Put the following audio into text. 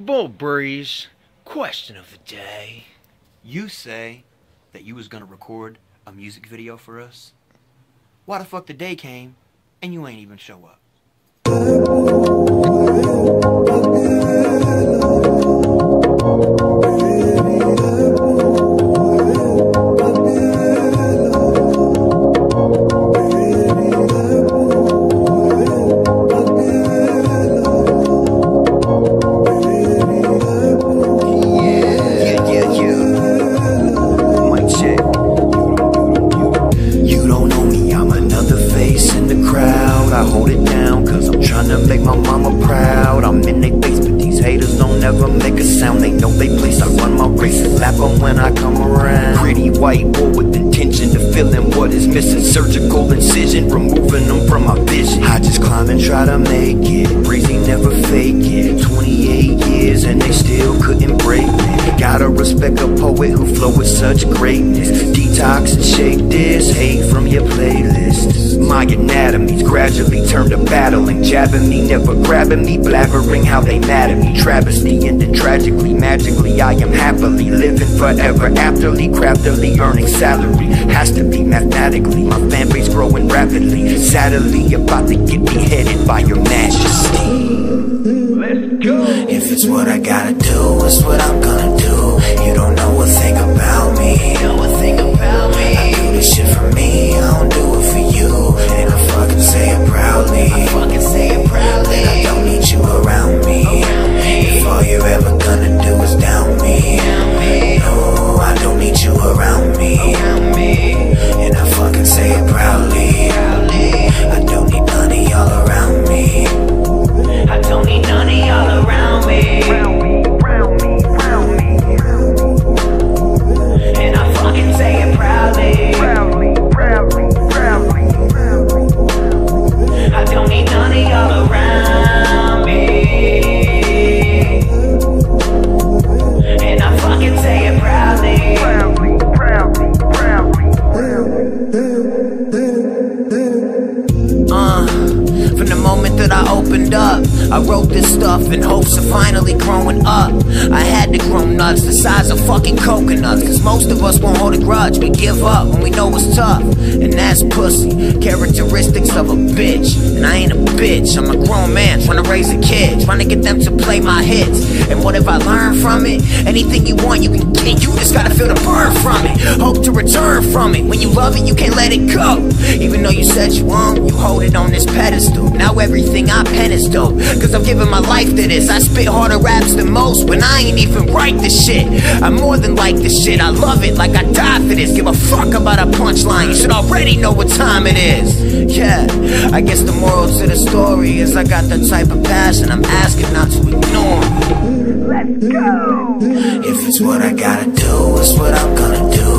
Bull Breeze, question of the day. You say that you was gonna record a music video for us? Why the fuck the day came and you ain't even show up? Trying to make my mama proud. I'm in their face, but these haters don't ever make a sound. They know they place, I run my race and lap them when I come around. Pretty white boy with intention to fill in what is missing. Surgical incision, removing them from my vision. I just climb and try to make it. Breezy never fake it. 28 years and they still couldn't break me. Gotta respect a poet who flow with such greatness. Detox and shake this hate from your playlist. My anatomies gradually turned to battling, jabbing me, never grabbing me, blabbering how they mad at me. Travesty ending tragically, magically. I am happily living forever, afterly, craftily earning salary. Has to be mathematically. My fan base growing rapidly, sadly about to get beheaded by your majesty. Let's go. If it's what I gotta do, it's what I'm gonna do. You don't me. Know a thing about me. I do this shit for me. I moment that I opened up, I wrote this stuff in hopes of finally growing up. I had to grow nuts the size of fucking coconuts, cause most of us won't hold a grudge. We give up when we know it's tough, and that's pussy. Characteristics of a bitch, and I ain't a bitch. I'm a grown man trying to raise trying to get them to play my hits. And what if I learn from it? Anything you want, you can get. You just gotta feel the burn from it. Hope to return from it. When you love it, you can't let it go. Even though you said you won't, you hold it on this pedestal. Now everything I pen is dope. Cause I'm giving my life to this. I spit harder raps than most when I ain't even write this shit. I'm more than like this shit. I love it like I die for this. Give a fuck about a punchline. You should already know what time it is. Yeah, I guess the moral to the story is I got the type of passion I'm asking not to ignore. Let's go. If it's what I gotta do, it's what I'm gonna do.